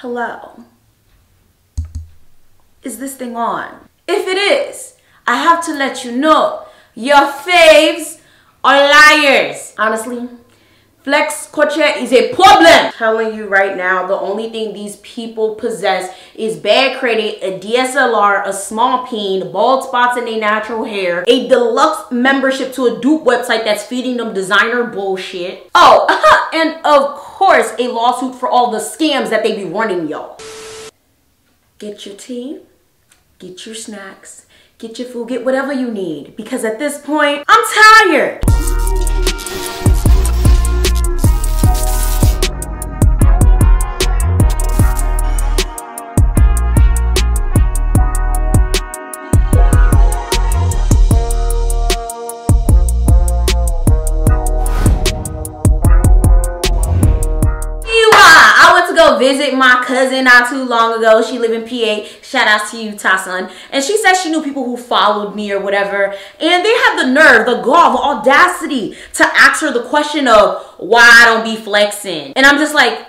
Hello. Is this thing on? If it is, I have to let you know your faves are liars. Honestly, Flex culture is a problem. Telling you right now, the only thing these people possess is bad credit, a DSLR, a small peen, bald spots in their natural hair, a deluxe membership to a dupe website that's feeding them designer bullshit. Oh, and of course, a lawsuit for all the scams that they be running y'all. Get your tea, get your snacks, get your food, get whatever you need. Because at this point, I'm tired. Cousin not too long ago. She live in PA. Shout out to you, Tasson. And she said she knew people who followed me or whatever. And they had the nerve, the gall, the audacity to ask her the question of why I don't be flexing. And I'm just like,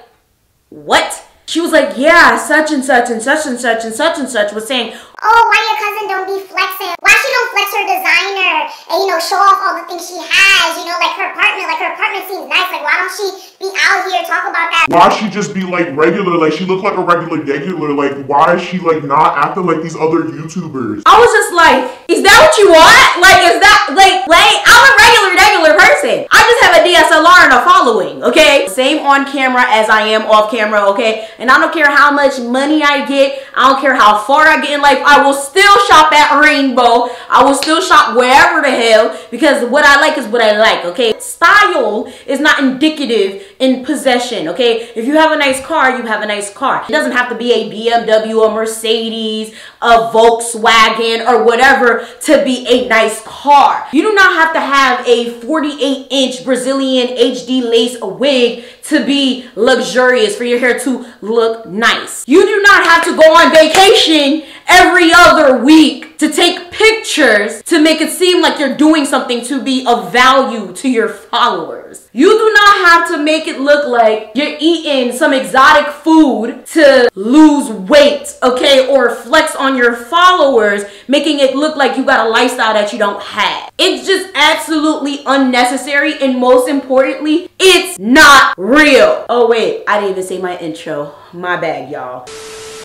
what? She was like, yeah, such and such and such and such and such and such was saying, oh, why your cousin don't be flexing? Why she don't flex her designer and, you know, show off all the things she has, you know, like her apartment, like her apartment seems nice. Like, why don't she be out here talk about that? Why she just be like regular? Like, she look like a regular regular. Like, why is she like not acting like these other YouTubers? I was just like, is that what you want? Like, is that, like, like, I'm a regular, regular person. I just have a DSLR and a following, okay? Same on camera as I am off camera, okay? And I don't care how much money I get. I don't care how far I get in life. I will still shop at Rainbow. I will still shop wherever the hell because what I like is what I like, okay? Style is not indicative in possession, okay? If you have a nice car, you have a nice car. It doesn't have to be a BMW, a Mercedes, a Volkswagen, or whatever to be a nice car. You do not have to have a 48 inch Brazilian HD lace wig to be luxurious, for your hair to look nice. You do not have to go on vacation every other week to take pictures to make it seem like you're doing something to be of value to your followers. You do not have to make it look like you're eating some exotic food to lose weight, okay, or flex on your followers, making it look like you got a lifestyle that you don't have. It's just absolutely unnecessary, and most importantly, it's not real. Oh, wait, I didn't even say my intro. My bad, y'all.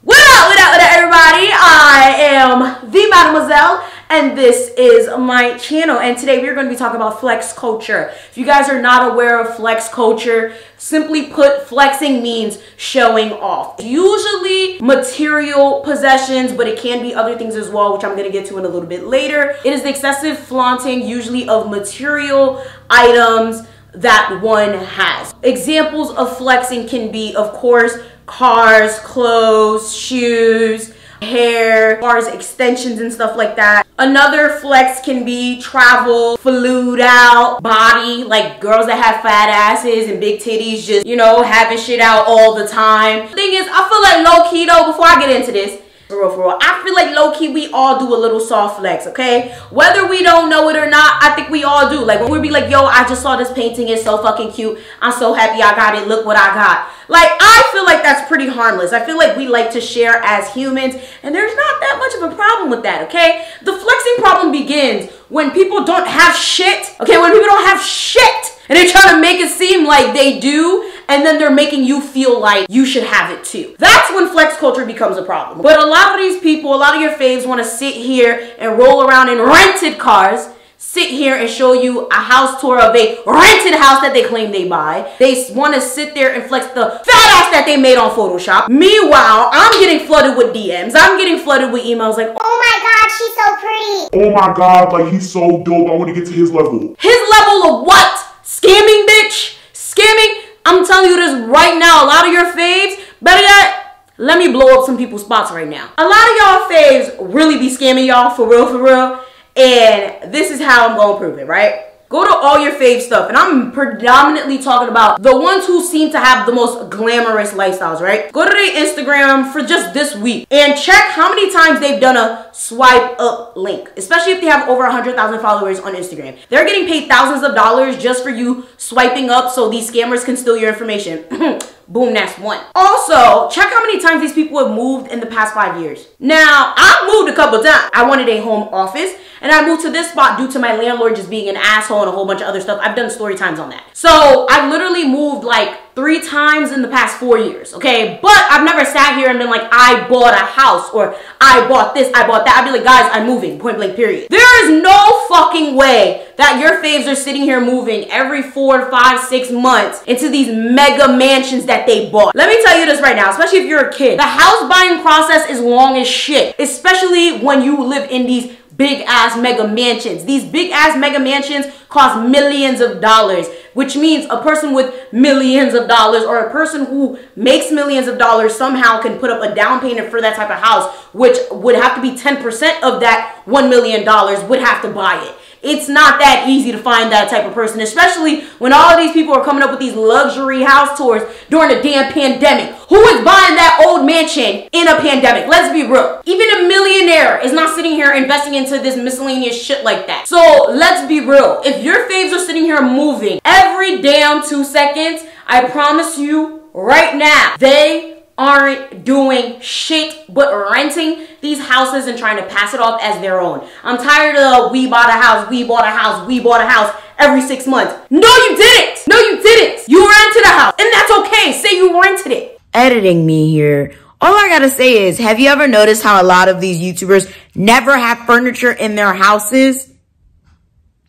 What up, what up, what up, everybody? I am Thee Mademoiselle, and this is my channel. And today we're going to be talking about flex culture. If you guys are not aware of flex culture, simply put, flexing means showing off. Usually material possessions, but it can be other things as well, which I'm going to get to in a little bit later. It is the excessive flaunting, usually of material items that one has. Examples of flexing can be, of course, cars, clothes, shoes, hair, cars, extensions and stuff like that. Another flex can be travel, flued out, body, like girls that have fat asses and big titties just, you know, having shit out all the time. thing is, I feel like low key though, before I get into this, for real, for real. I feel like low key we all do a little soft flex, okay? Whether we don't know it or not, I think we all do. Like when we be like, yo, I just saw this painting, it's so fucking cute. I'm so happy I got it. Look what I got. Like I feel like that's pretty harmless. I feel like we like to share as humans, and there's not that much of a problem with that, okay? The flexing problem begins when people don't have shit, okay? When people don't have shit and they're trying to make it seem like they do, and then they're making you feel like you should have it too. That's when flex culture becomes a problem. But a lot of these people, a lot of your faves want to sit here and roll around in rented cars sit here and show you a house tour of a rented house that they claim they buy. They want to sit there and flex the fat ass that they made on Photoshop. Meanwhile, I'm getting flooded with DMs. I'm getting flooded with emails like, oh my god, she's so pretty. Oh my god, like he's so dope. I want to get to his level. His level of what? Scamming, bitch? Scamming? I'm telling you this right now. A lot of your faves, better yet, let me blow up some people's spots right now. A lot of y'all faves really be scamming y'all for real, for real. And this is how I'm gonna prove it, right? Go to all your fave stuff, and I'm predominantly talking about the ones who seem to have the most glamorous lifestyles, right? Go to their Instagram for just this week and check how many times they've done a swipe up link, especially if they have over 100,000 followers on Instagram. They're getting paid thousands of dollars just for you swiping up so these scammers can steal your information. Boom, that's one. Also, check how many times these people have moved in the past five years. Now, I've moved a couple times. I wanted a home office and I moved to this spot due to my landlord just being an asshole and a whole bunch of other stuff. I've done story times on that. So I've literally moved like three times in the past four years, okay? But I've never sat here and been like, I bought a house or I bought this, I bought that. I'd be like, guys, I'm moving, point blank, period. There is no fucking way that your faves are sitting here moving every four, five, six months into these mega mansions that they bought. Let me tell you this right now, especially if you're a kid. The house buying process is long as shit, especially when you live in these big ass mega mansions. These big ass mega mansions cost millions of dollars, which means a person with millions of dollars or a person who makes millions of dollars somehow can put up a down payment for that type of house, which would have to be 10% of that $1 million would have to buy it. It's not that easy to find that type of person, especially when all these people are coming up with these luxury house tours during a damn pandemic. Who is buying that old mansion in a pandemic? Let's be real. Even a millionaire is not sitting here investing into this miscellaneous shit like that. So let's be real. If your faves are sitting here moving every damn two seconds, I promise you right now, they aren't doing shit but renting these houses and trying to pass it off as their own. I'm tired of we bought a house, we bought a house, we bought a house every six months. No, you didn't. No, you didn't. You rented a house and that's okay. Say you rented it. Editing me here. All I gotta say is, have you ever noticed how a lot of these YouTubers never have furniture in their houses?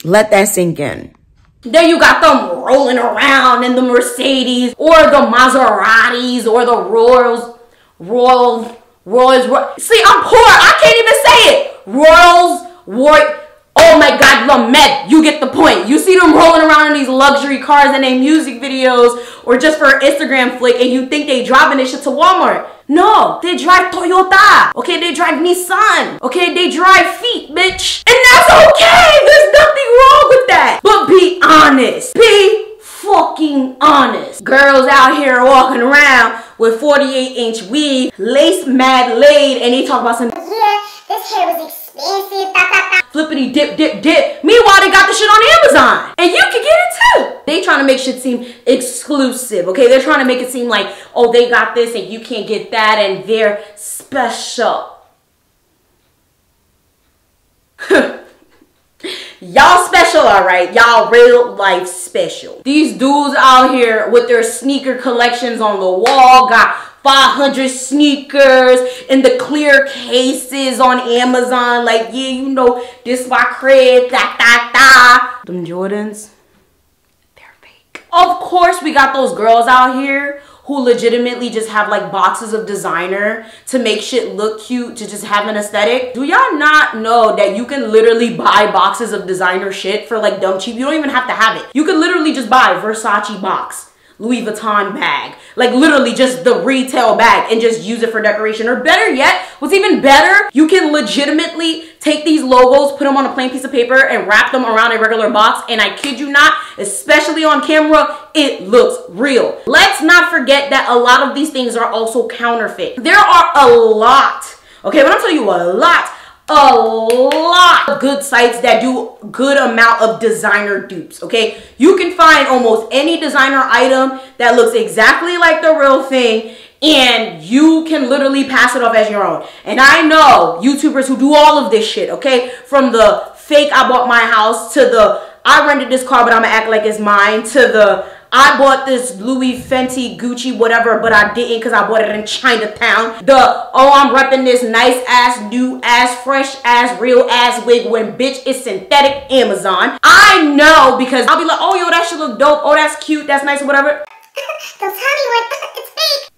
Let that sink in. Then you got them rolling around in the Mercedes or the Maseratis or the Royals, Royals, Royals. Royals. See, I'm poor. I can't even say it. Royals, Roy. Oh my God, Lamed, you get the point. You see them rolling around in these luxury cars and they music videos or just for Instagram flick and you think they driving this shit to Walmart. No, they drive Toyota. Okay, they drive Nissan. Okay, they drive feet, bitch. And that's okay. There's nothing wrong with that. But be honest. Be fucking honest. Girls out here walking around with 48 inch weave, lace mad laid, and they talk about some Yeah, this hair was flippity dip dip dip. Meanwhile, they got the shit on Amazon. And you can get it too. They trying to make shit seem exclusive, okay? They're trying to make it seem like, oh, they got this and you can't get that and they're special. Y'all special, alright? Y'all real life special. These dudes out here with their sneaker collections on the wall got 500 sneakers in the clear cases on Amazon. Like, yeah, you know, this my crib, da da da. Them Jordans, they're fake. Of course, we got those girls out here who legitimately just have like boxes of designer to make shit look cute, to just have an aesthetic. Do y'all not know that you can literally buy boxes of designer shit for like dumb cheap? You don't even have to have it. You can literally just buy Versace box. Louis Vuitton bag. Like literally just the retail bag and just use it for decoration. Or better yet, what's even better, you can legitimately take these logos, put them on a plain piece of paper and wrap them around a regular box. And I kid you not, especially on camera, it looks real. Let's not forget that a lot of these things are also counterfeit. There are a lot, okay, when I tell you a lot, a lot of good sites that do good amount of designer dupes okay? You can find almost any designer item that looks exactly like the real thing and you can literally pass it off as your own. And i know youtubers who do all of this shit okay? From the fake i bought my house to the i rented this car but i'm gonna act like it's mine to the I bought this Louis Fenty Gucci whatever, but I didn't because I bought it in Chinatown. The, oh, I'm repping this nice ass, new ass, fresh ass, real ass wig when bitch is synthetic Amazon. I know because I'll be like, oh, yo, that should look dope. Oh, that's cute. That's nice, whatever. Don't tell me what it's fake.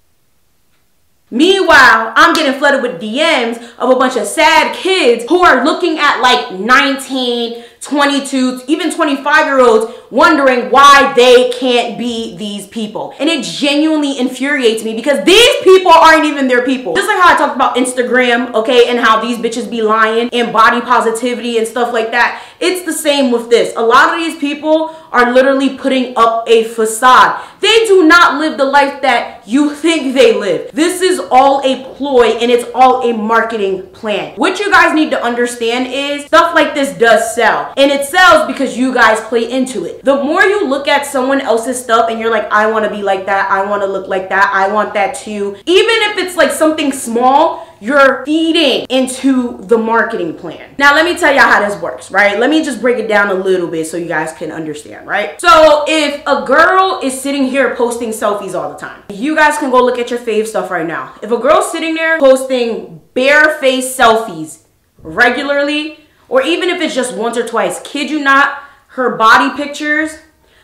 Meanwhile, I'm getting flooded with DMs of a bunch of sad kids who are looking at like 19, 22, even 25 year olds wondering why they can't be these people. And it genuinely infuriates me because these people aren't even their people. Just like how I talked about Instagram, okay, and how these bitches be lying and body positivity and stuff like that. It's the same with this. A lot of these people are literally putting up a facade. They do not live the life that you think they live. This is all a ploy and it's all a marketing plan. What you guys need to understand is stuff like this does sell. And it sells because you guys play into it. The more you look at someone else's stuff and you're like, I want to be like that, I want to look like that, I want that too. Even if it's like something small, you're feeding into the marketing plan. Now, let me tell y'all how this works, right? Let me just break it down a little bit so you guys can understand, right? So, if a girl is sitting here posting selfies all the time, you guys can go look at your fave stuff right now. If a girl's sitting there posting bare face selfies regularly, or even if it's just once or twice, kid you not, her body pictures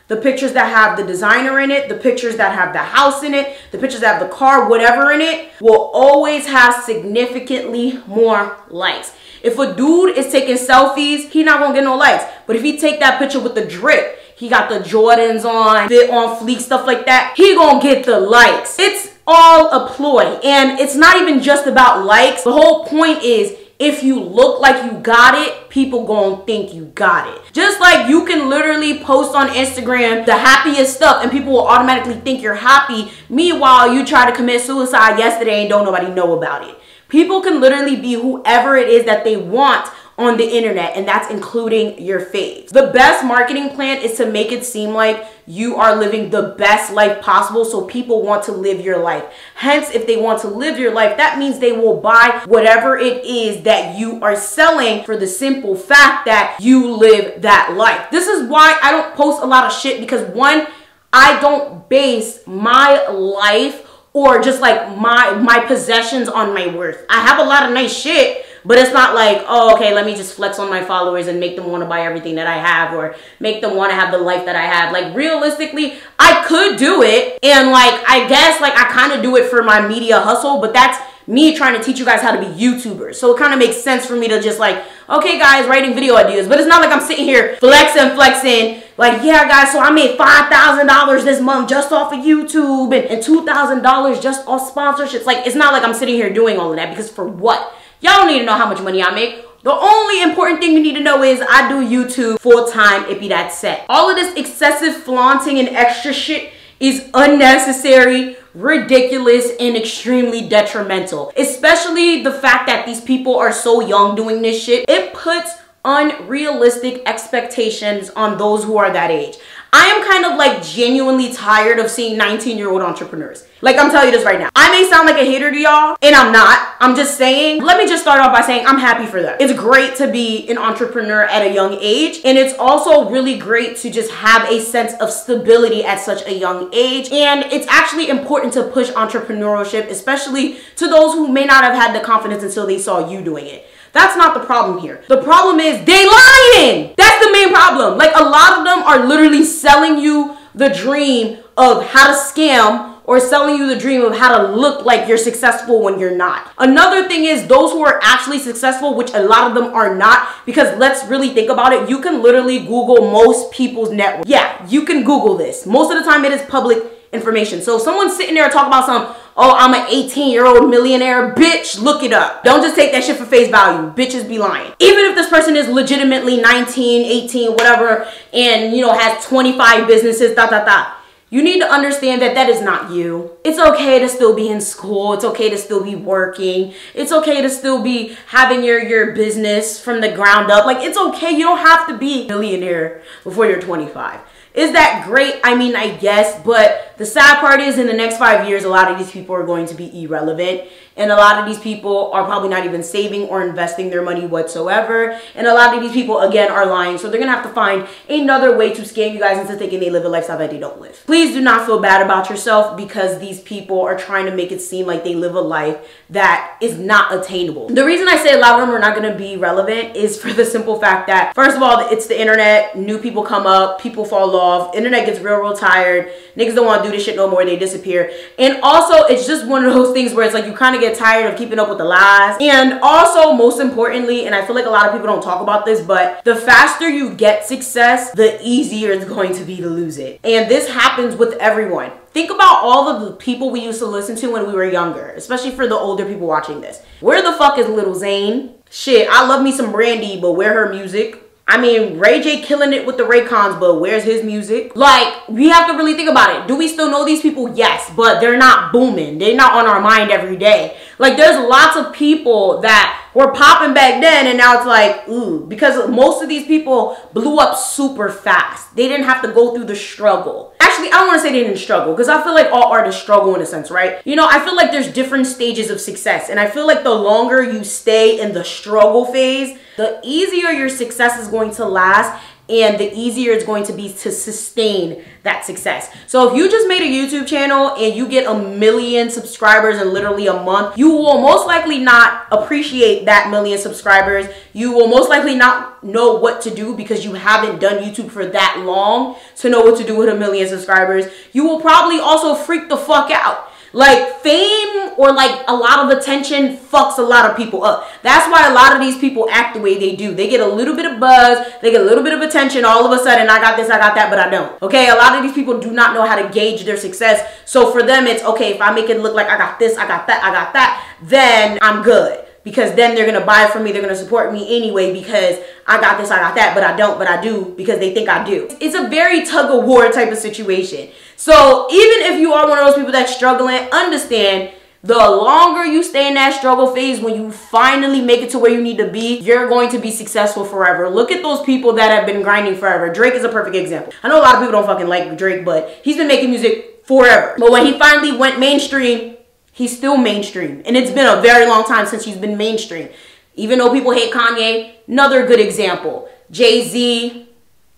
the pictures that have the designer in it, the pictures that have the house in it, the pictures that have the car, whatever in it, will always have significantly more likes. If a dude is taking selfies, he not gonna get no likes. But if he take that picture with the drip, he got the Jordans on, fit on fleek, stuff like that, he gonna get the likes. It's all a ploy. And it's not even just about likes. The whole point is if you look like you got it, people gonna think you got it. Just like you can literally post on Instagram the happiest stuff and people will automatically think you're happy. Meanwhile, you try to commit suicide yesterday and don't nobody know about it. People can literally be whoever it is that they want on the internet, and that's including your faves. The best marketing plan is to make it seem like you are living the best life possible so people want to live your life. Hence, if they want to live your life, that means they will buy whatever it is that you are selling for the simple fact that you live that life. This is why I don't post a lot of shit because one, I don't base my life or just like my my possessions on my worth. I have a lot of nice shit, but it's not like, oh, okay, let me just flex on my followers and make them want to buy everything that I have or make them want to have the life that I have. Like, realistically, I could do it. And, like, I guess, like, I kind of do it for my media hustle, but that's me trying to teach you guys how to be YouTubers. So it kind of makes sense for me to just like, okay guys, writing video ideas. But it's not like I'm sitting here flexing, flexing. Like, yeah guys, so I made $5,000 this month just off of YouTube and, and $2,000 just off sponsorships. Like, it's not like I'm sitting here doing all of that because for what? Y'all don't need to know how much money I make. The only important thing you need to know is I do YouTube full time, it be that set. All of this excessive flaunting and extra shit is unnecessary, ridiculous, and extremely detrimental. Especially the fact that these people are so young doing this shit. It puts unrealistic expectations on those who are that age. I am kind of like genuinely tired of seeing 19 year old entrepreneurs. Like I'm telling you this right now. I may sound like a hater to y'all and I'm not. I'm just saying, let me just start off by saying I'm happy for that. It's great to be an entrepreneur at a young age. And it's also really great to just have a sense of stability at such a young age. And it's actually important to push entrepreneurship, especially to those who may not have had the confidence until they saw you doing it. That's not the problem here. The problem is they lying. That's the main problem. Like a lot of them are literally selling you the dream of how to scam or selling you the dream of how to look like you're successful when you're not. Another thing is those who are actually successful, which a lot of them are not, because let's really think about it. You can literally Google most people's net worth. Yeah, you can Google this. Most of the time it is public information. So if someone's sitting there and talk about some, oh, I'm an 18 year old millionaire, bitch, look it up. Don't just take that shit for face value. Bitches be lying. Even if this person is legitimately 19, 18, whatever, and you know, has 25 businesses, da da da. You need to understand that that is not you. It's okay to still be in school. It's okay to still be working. It's okay to still be having your, your business from the ground up. Like, it's okay. You don't have to be a millionaire before you're 25. Is that great? I mean, I guess, but the sad part is in the next five years, a lot of these people are going to be irrelevant. And a lot of these people are probably not even saving or investing their money whatsoever. And a lot of these people, again, are lying. So they're going to have to find another way to scam you guys into thinking they live a lifestyle that they don't live. Please do not feel bad about yourself because these people are trying to make it seem like they live a life that is not attainable. The reason I say a lot of them are not going to be relevant is for the simple fact that, first of all, it's the internet. New people come up, people fall off, internet gets real, real tired. Niggas don't want to do this shit no more. They disappear. And also, it's just one of those things where it's like you kind of get tired of keeping up with the lies. And also, most importantly, and I feel like a lot of people don't talk about this, but the faster you get success, the easier it's going to be to lose it. And this happens with everyone. Think about all the people we used to listen to when we were younger, especially for the older people watching this. Where the fuck is Lil Zane? Shit, I love me some Brandy, but where her music? I mean, Ray J killing it with the Raycons, but where's his music? Like, we have to really think about it. Do we still know these people? Yes, but they're not booming. They're not on our mind every day. Like, there's lots of people that were popping back then, and now it's like, ooh, because most of these people blew up super fast. They didn't have to go through the struggle. Actually, I don't want to say they didn't struggle because I feel like all artists struggle in a sense, right? You know, I feel like there's different stages of success, and I feel like the longer you stay in the struggle phase, the easier your success is going to last and the easier it's going to be to sustain that success. So if you just made a YouTube channel and you get a million subscribers in literally a month, you will most likely not appreciate that million subscribers. You will most likely not know what to do because you haven't done YouTube for that long to know what to do with a million subscribers. You will probably also freak the fuck out like fame or like a lot of attention fucks a lot of people up. That's why a lot of these people act the way they do. They get a little bit of buzz, they get a little bit of attention. All of a sudden, I got this, I got that, but I don't. Okay, a lot of these people do not know how to gauge their success. So for them, it's okay if I make it look like I got this, I got that, I got that, then I'm good because then they're gonna buy from me, they're gonna support me anyway because I got this, I got that, but I don't, but I do because they think I do. It's a very tug of war type of situation. So even if you are one of those people that's struggling, understand the longer you stay in that struggle phase, when you finally make it to where you need to be, you're going to be successful forever. Look at those people that have been grinding forever. Drake is a perfect example. I know a lot of people don't fucking like Drake, but he's been making music forever. But when he finally went mainstream, he's still mainstream. And it's been a very long time since he's been mainstream. Even though people hate Kanye, another good example. Jay-Z,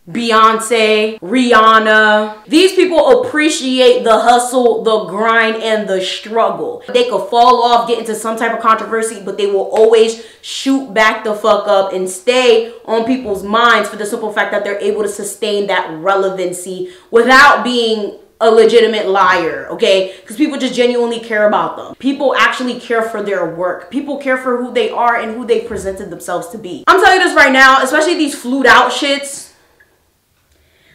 Beyonce, Rihanna. These people appreciate the hustle, the grind, and the struggle. They could fall off, get into some type of controversy, but they will always shoot back the fuck up and stay on people's minds for the simple fact that they're able to sustain that relevancy without being a legitimate liar, okay? Because people just genuinely care about them. People actually care for their work. People care for who they are and who they presented themselves to be. I'm telling you this right now, especially these flued out shits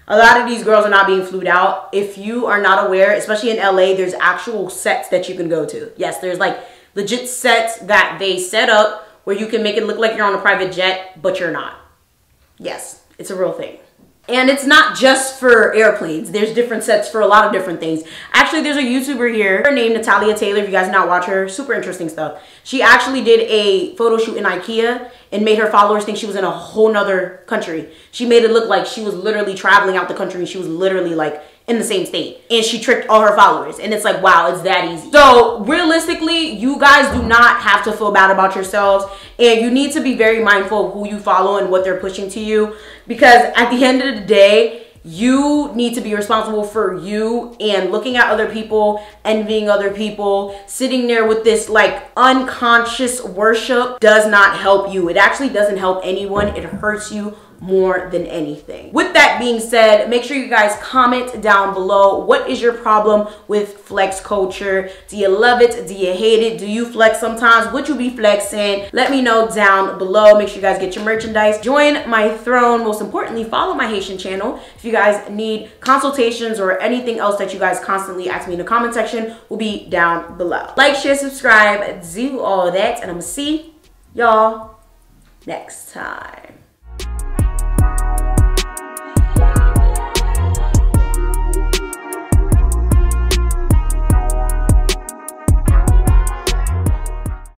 a lot of these girls are not being flued out. If you are not aware, especially in LA, there's actual sets that you can go to. Yes, there's like legit sets that they set up where you can make it look like you're on a private jet, but you're not. Yes, it's a real thing. And it's not just for airplanes. There's different sets for a lot of different things. Actually, there's a YouTuber here named Natalia Taylor. If you guys not watch her, super interesting stuff. She actually did a photo shoot in Ikea and made her followers think she was in a whole nother country. She made it look like she was literally traveling out the country and she was literally like in the same state. And she tricked all her followers. And it's like, wow, it's that easy. So realistically, you guys do not have to feel bad about yourselves. And you need to be very mindful of who you follow and what they're pushing to you. Because at the end of the day, you need to be responsible for you and looking at other people, envying other people, sitting there with this like unconscious worship does not help you. It actually doesn't help anyone. It hurts you more than anything. With that being said, make sure you guys comment down below. What is your problem with flex culture? Do you love it? Do you hate it? Do you flex sometimes? Would you be flexing? Let me know down below. Make sure you guys get your merchandise. Join my throne. Most importantly, follow my Haitian channel. If you guys need consultations or anything else that you guys constantly ask me in the comment section, will be down below. Like, share, subscribe, do all that, and I'm gonna see y'all next time.